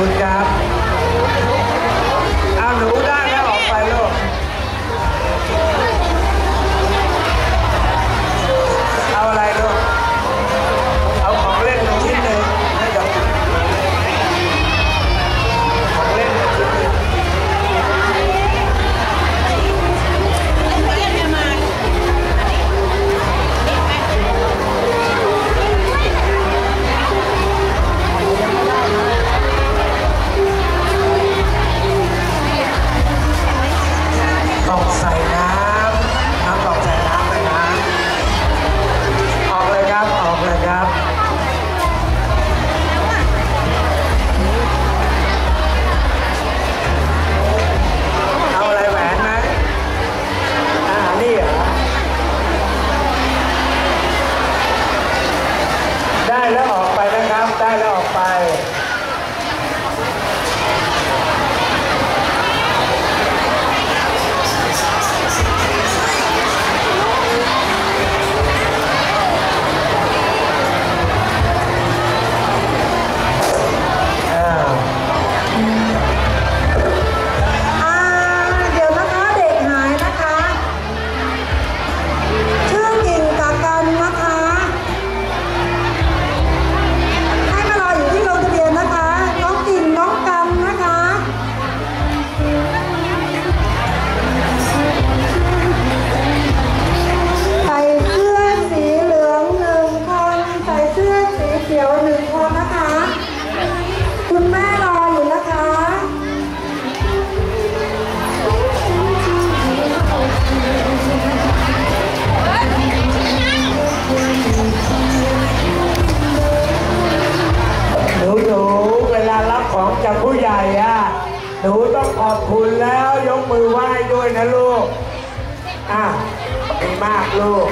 คุณครับ ใหญ่อะหนูต้องขอบคุณแล้วยกมือไหว้ด้วยนะลูก อะดีมากลูก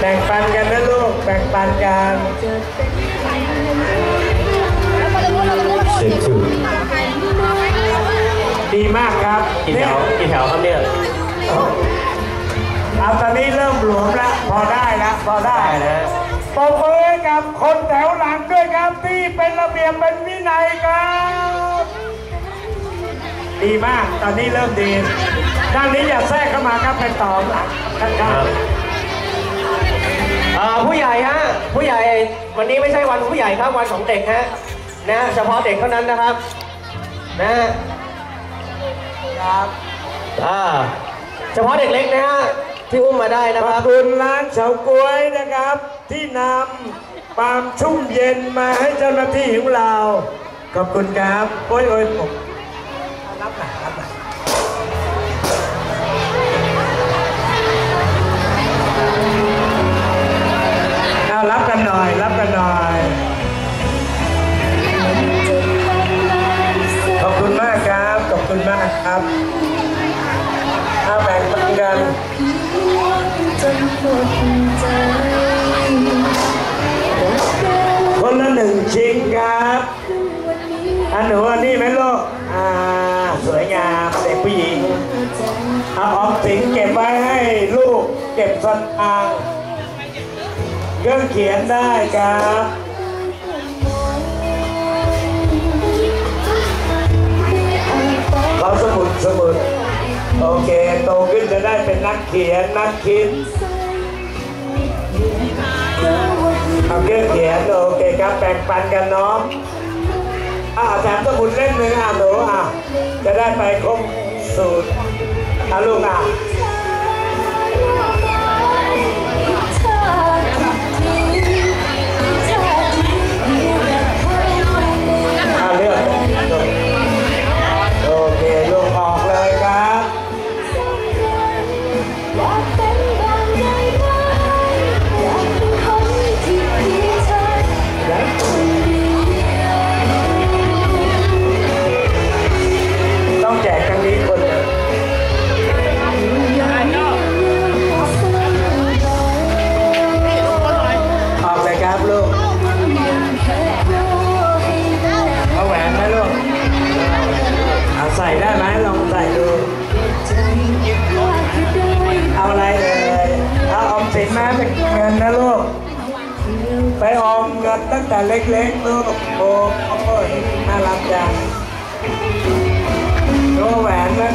แบ่งปันกันนะลูก แบ่งปันกันสิบ two ดีมากครับกี่แถวกี่แถวครับเนี่ยเอาตอนนี้เริ่มหลวมแล้วพอได้แล้วพอได้ได้นะปรบมือให้กับคนแถวหลังด้วยครับที่เป็นระเบียบเป็นวินัยครับ ดีมากตอนนี้เริ่มดี ด้านนี้อย่าแทรกเข้ามาครับไปต่อหลังครับผู้ใหญ่ฮะผู้ใหญ่วันนี้ไม่ใช่วันผู้ใหญ่ครับวันของเด็กฮะนะเฉพาะเด็กเท่านั้นนะครับนะครับอ่าเฉพาะเด็กเล็กนะฮะที่อุ้มมาได้นะครับขอบคุณร้านเฉากล้วยนะครับ ที่นำปามชุ่มเย็นมาให้เจ้าหน้าที่ของเราขอบคุณครับโอ้ยโอ้ยผม นะับถ้าแบ่งปันกันคนละหนึ่งชิ้นครับอันหนูอันนี้ไหมลูกอ่าสวยงามเด็กผู้หญิงเอาออมสินเก็บไว้ให้ลูกเก็บสตางค์เครื่องเขียนได้ครับ สมุดโอเคโตขึ้นจะได้เป็นนักเขียนนักคิดทำเครื่องเขียนโอเคครับแบ่งปันกันเนาะอ่าแถมสมุดเล่มหนึ่งอะหนูอะจะได้ไปคมสูตรอะลูกอะ เงินนะลูก ไปออมเงินตั้งแต่เล็กๆลูกโอ้โหน่ารักจังโลแหวนนะ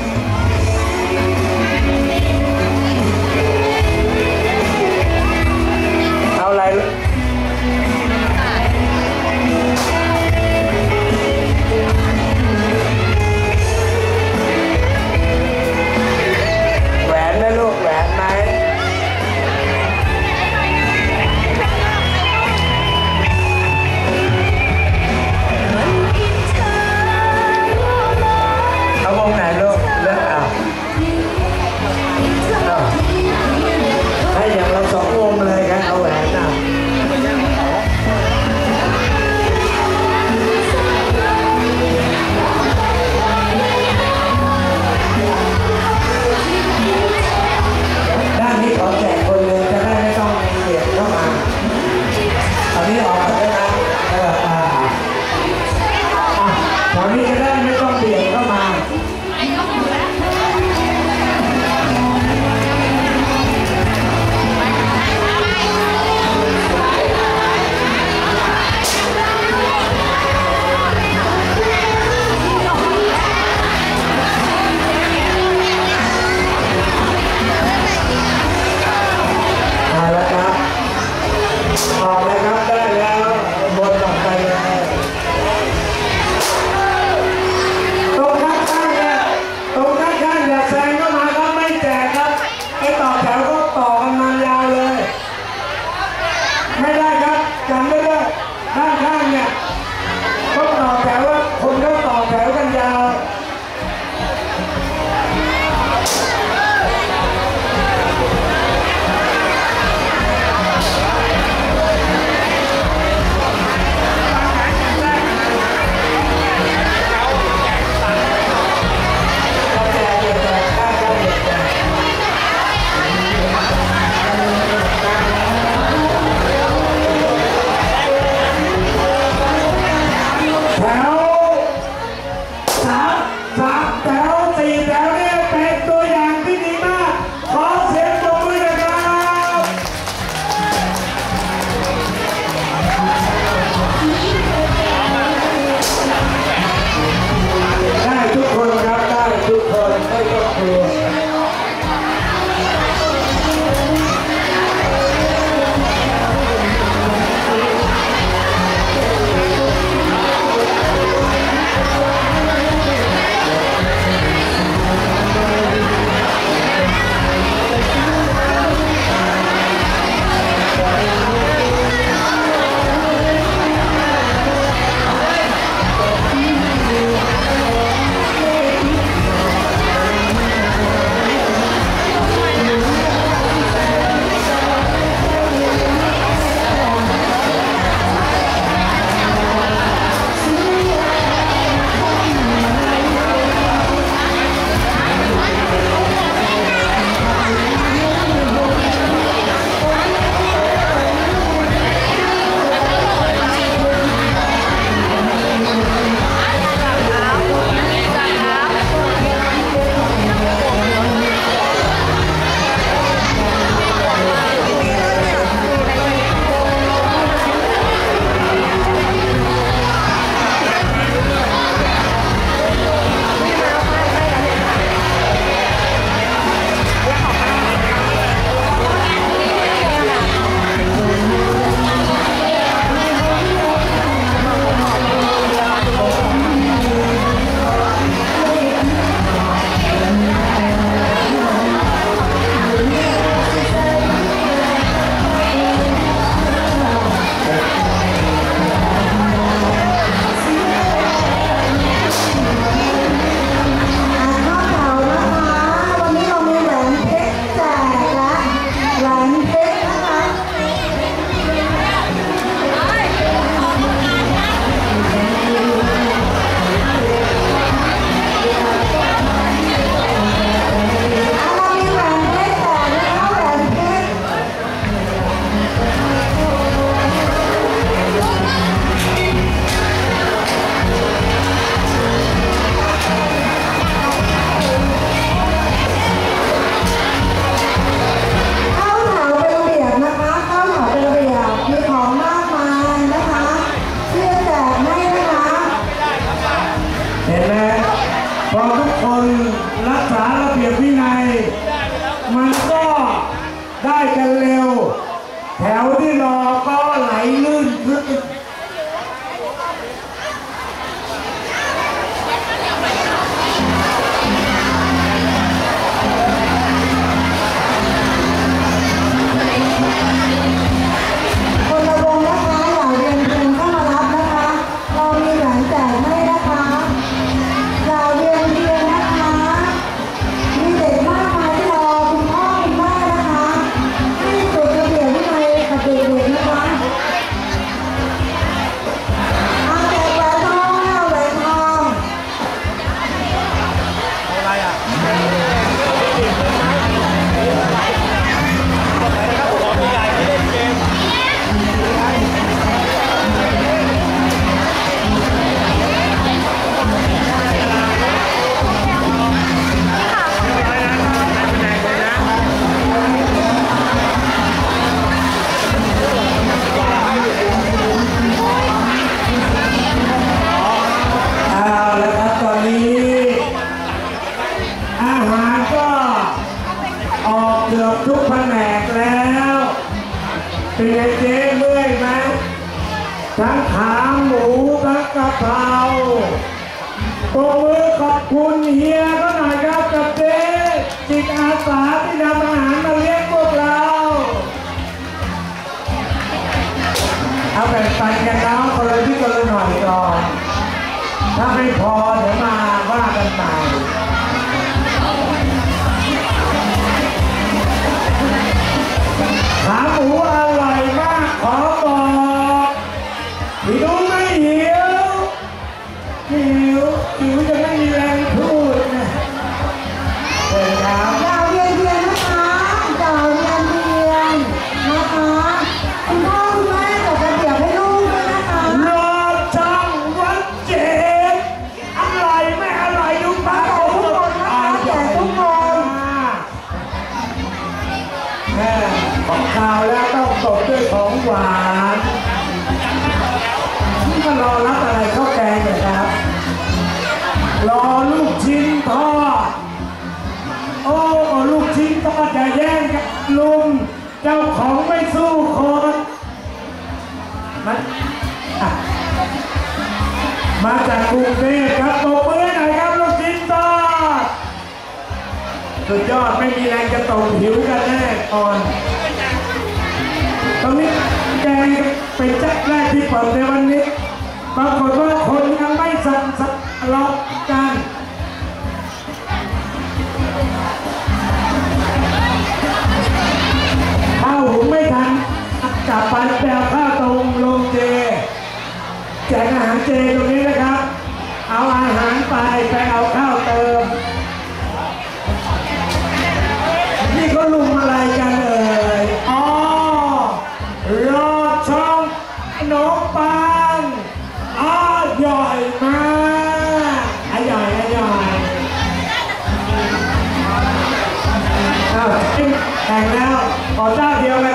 ลุงเจ้าของไม่สู้คนมันอะมาจากกรุงเทพครับตบมือหน่อยครับลูกชิ้นทอดสุดยอดไม่มีแรงจะตกหิวกันแน่ก่อน ตรงนี้แกงเป็นเจ้าแรกที่เปิดในวันนี้ปรากฏว่าคนยังไม่สั่งสักล็อก กลับไปแปลข้าวตรงโรงเจ แจกอาหารเจตรงนี้นะครับ เอาอาหารไปไปเอาข้าวเติม นี่เขาลุมอะไรกันเอ่ยอ๋อรอดช่องขนมปังอร่อยมากอร่อยอร่อยอ้าวแต่งแล้วขอเจ้าเดียวกัน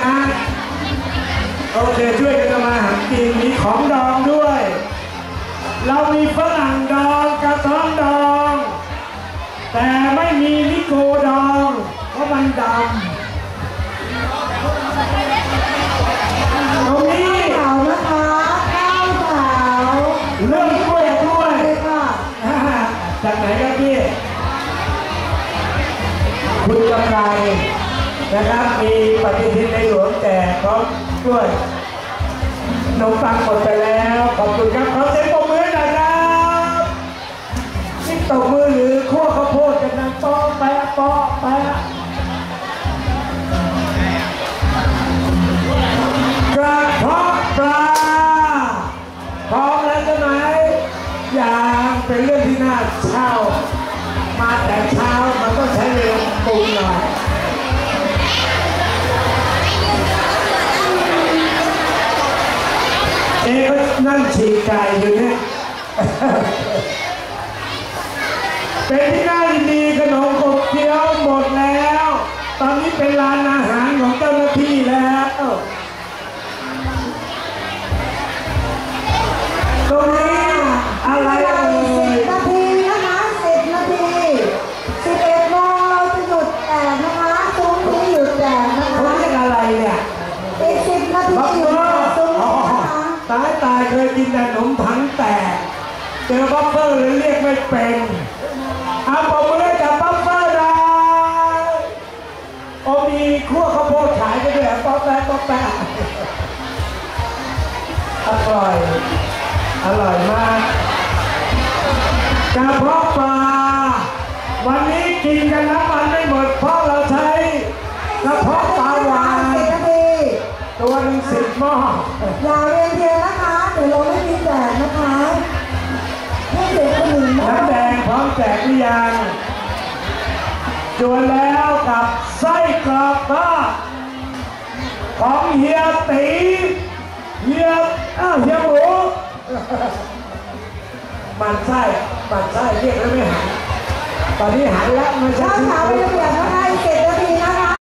นะโอเคช่วยกันทำมาหากินมีของดองด้วย เรามีฝรั่งดองกระท้อนดอง แต่ไม่มีนิโกดองเพราะมันดำตรงนี้ขาวนะคะข้าวขาวเรื่องกล้วยกล้วยเลยค่ะอ่าจากไหนครับพี่คุณกำไรนะครับมีปฏิทินในหลวงแจกพร้อมกล้วยข นมปังหมดไปแล้ว ขอบคุณครับขอเสียงปรบมือหน่อยครับนี่ตบมือหรือขั้วข้าวโพดกันนะปอไปะปอไปะ นั่งฉีกไก่อยู่เนี่ยเป็นที่น่ายินดีขนมขบเคี้ยวหมดแล้ว ตอนนี้เป็นร้านอาหารของเจ้าหน้าที่แล้วตรงนี้ เจอบัฟเฟอร์เลยเรียกไม่เป็นอาปมมือให้กับบัฟเฟอร์ได้โอมีคั่วข้าวโพดขายกันด้วยอะป๊อปแป๊ะป๊อปแป๊ะอร่อย อร่อยมากกระเพาะปลาวันนี้กินกันน้ำมันไม่หมดเพราะเราใช้กระเพาะปลาหวานตัวหนึ่งสิบหม้ออย่าเรียนเพียงนะคะ เดี๋ยวเราไม่มีแจกนะคะ นหนึ่งนะน้ำแดงพร้อมแจกหรือยังจวนแล้วกับไส้กรอกทอดของเฮียตีเฮียอ้าวเฮียหมูมันไส้มันไส้เรียกแล้วไม่หันตอนนี้หันแล้วไม่ใช่ข้าวชื่อเช้าเป็นระเบียบนะคะ